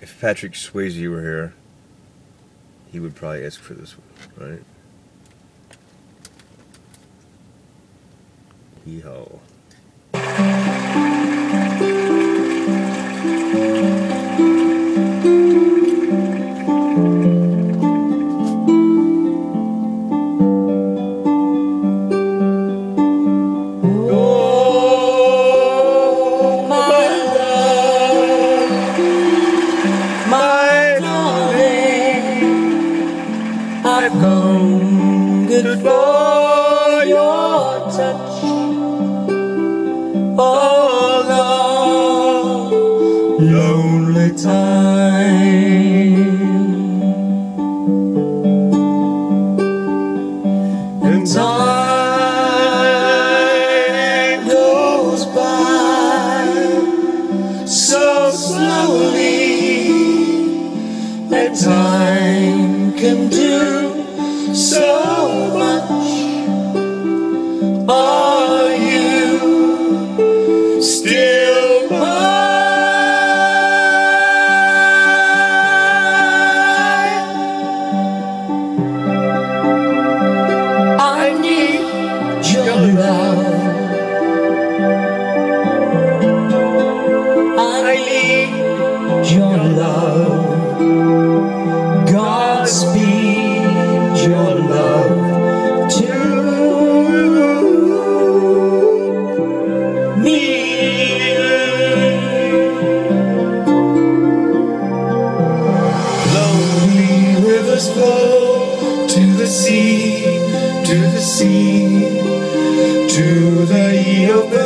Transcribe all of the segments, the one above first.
if Patrick Swayze were here, he would probably ask for this one, right? Hee-ho. I've for your touch. Oh, love, lonely time. And time goes by so slowly. And time can do so need your love. Godspeed your love to me. Lonely rivers flow to the sea, to the sea, to the open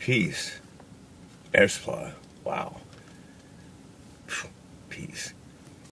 Peace. Air supply. Wow. Peace.